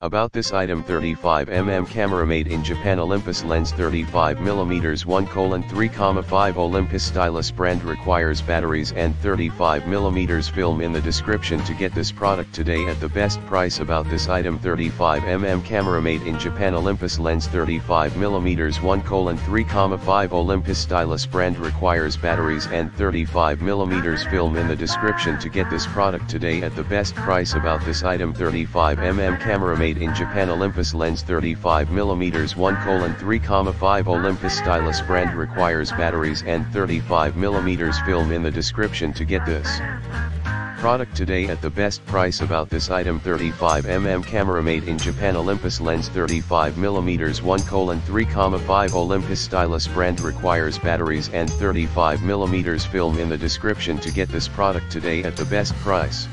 About this item 35mm camera made in Japan Olympus lens 35mm 1 colon 3,5 Olympus stylus brand requires batteries and 35mm film in the description to get this product today at the best price. About this item 35mm camera made in Japan Olympus lens 35mm 1 colon 3,5 Olympus stylus brand requires batteries and 35mm film in the description to get this product today at the best price. About this item 35mm camera made made in Japan Olympus lens 35mm 1 colon 3,5 Olympus stylus brand requires batteries and 35mm film in the description to get this. Product today at the best price about this item 35mm camera made in Japan Olympus lens 35mm 1 colon 3,5 Olympus stylus brand requires batteries and 35mm film in the description to get this product today at the best price.